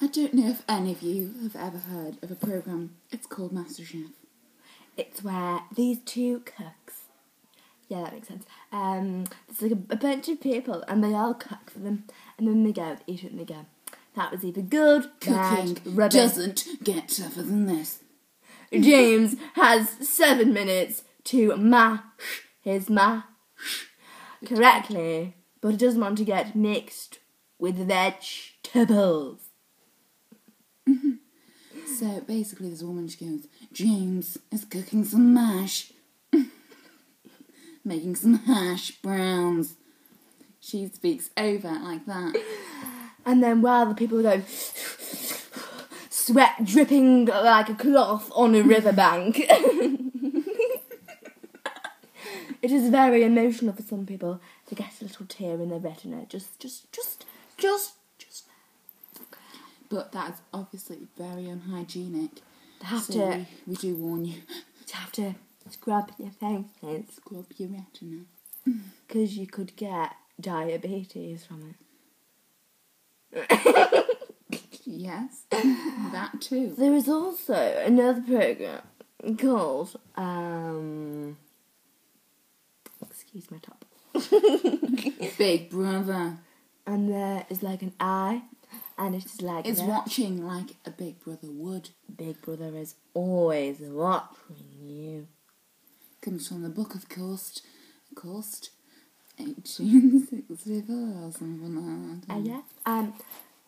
I don't know if any of you have ever heard of a program. It's called MasterChef. It's where these two cooks. Yeah, that makes sense. Um, it's like a, a bunch of people, and they all cook for them, and then they go eat it, and they go. That was either good, Cooking bad, rubbish. doesn't get tougher than this. James has seven minutes to mash his mash correctly, but he doesn't want to get mixed with vegetables. So basically, this woman she goes, James is cooking some mash, making some hash browns. She speaks over like that. And then while the people go, sweat dripping like a cloth on a riverbank. it is very emotional for some people to get a little tear in their retina. Just, just, just, just, But that's obviously very unhygienic. They have so to, we, we do warn you. to have to scrub your faces Scrub your retina. because you could get diabetes from it. Yes, that too. There is also another program called um. Excuse my top. Big Brother and there is like an eye, and it is like it's that. watching like a Big Brother would. Big Brother is always watching you. Comes from the Book of Coast, Coast, 1864 or something like that. Uh, yeah. Um,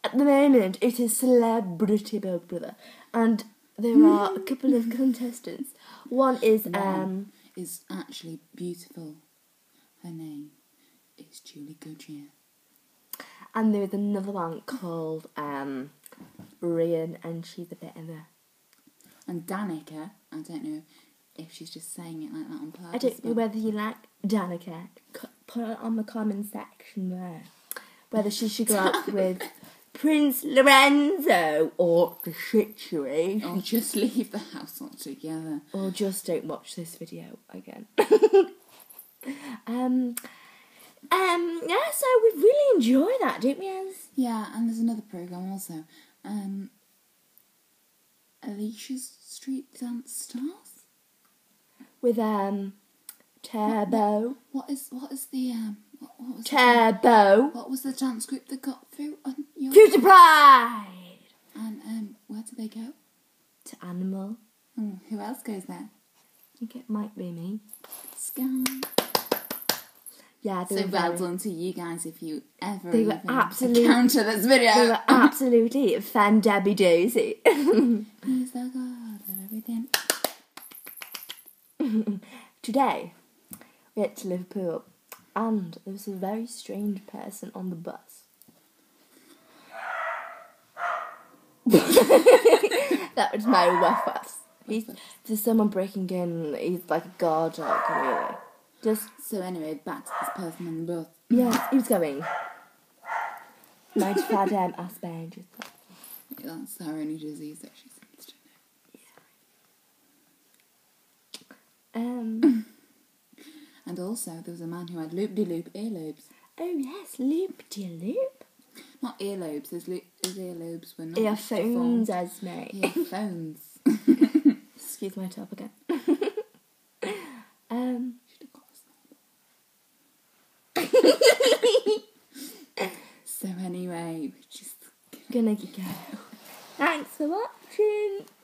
at the moment, it is Celebrity Big Brother, and there are a couple of contestants. One is One um. is actually beautiful. Her name is Julie Goodyear. And there is another one called um, Rhian, and she's a bit of a. And Danica, I don't know if she's just saying it like that on purpose. I don't know whether you like Danica. C- Put it on the comment section there. Whether she should go out with Prince Lorenzo or the situation, Or just leave the house altogether. or just don't watch this video again. um, um, yeah. So we really enjoy that, don't we, Az? Yeah, and there's another program also. Um, Alesha's Street Dance Stars. With um, Turbo, What is what is the um what, what was the, Turbo, what was the dance group that got through on your Future Pride, and um where do they go? to Animal. Oh, who else goes there? I think it might be me. Sky. Yeah, So well very- done to you guys if you ever They were even absolute- encounter this video. They were absolutely fan Debbie Daisy. He's the god of everything. Today, we went to Liverpool, and there was a very strange person on the bus. that was my rough bus. He's, there's someone breaking in. He's like a guard dog, really. Just So anyway, back to this person on the bus. yeah, he was going. Ninety-five um, Asperger's. That's her only disease that she seems to know. Um. And also, there was a man who had loop-de-loop earlobes. Oh yes, loop de loop. Not earlobes, his, lo- his earlobes were not Earphones, deformed. Esme. Earphones. Excuse my top again. um. Should have got a snowball. So anyway, we just Gonna go. Thanks for watching.